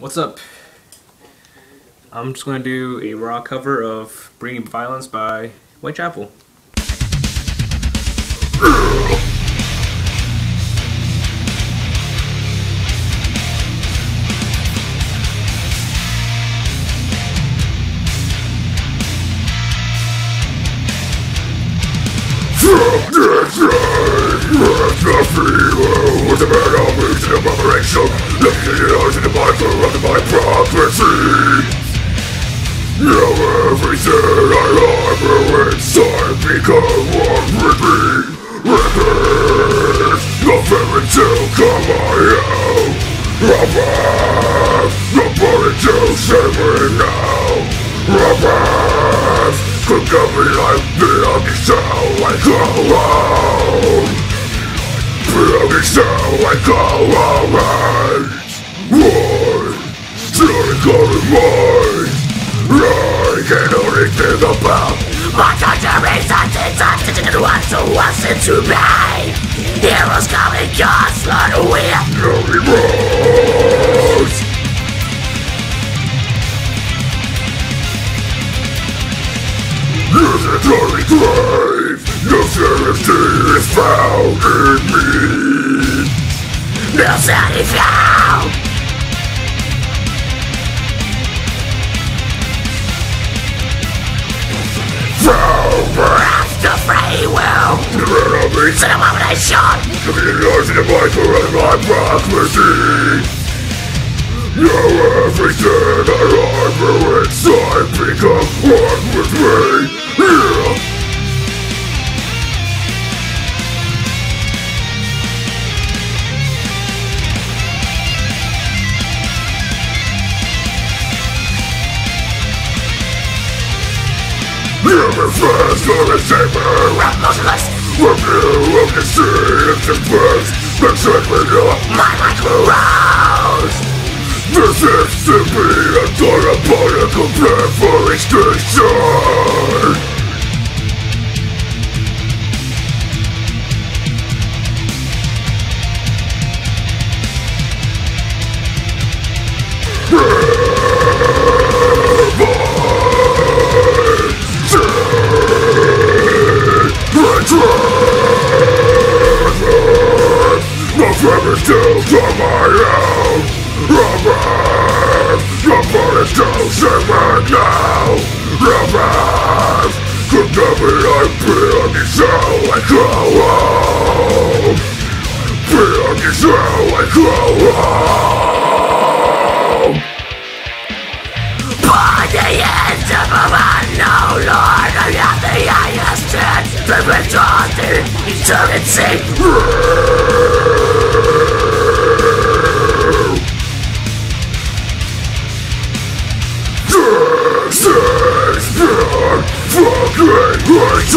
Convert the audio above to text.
What's up? I'm just going to do a raw cover of Breeding Violence by Whitechapel. Everything I harbor inside become one with me Records of fairy tale come I am Rappers, nobody to save me now Rappers, could get me like the ugly sound like a Feeling so I go around Why? Mine I can think about My torture is until to want to wants it to me Heroes coming, gods run away No remorse Use to No safety is found in me No safety Found It's an abomination Looking yours in the Bible of my prophecy Now everything that I feel inside become one with me Yeah Never fast gonna save me I'm motionless You of the sea of birds My mind This is simply a diabolical plan for extinction My family's still on my own Robbers Nobody still save me now Robbers Could never I be on the show I go home Be on the show I go home By the end of man, no Lord I am the highest end The return to eternity This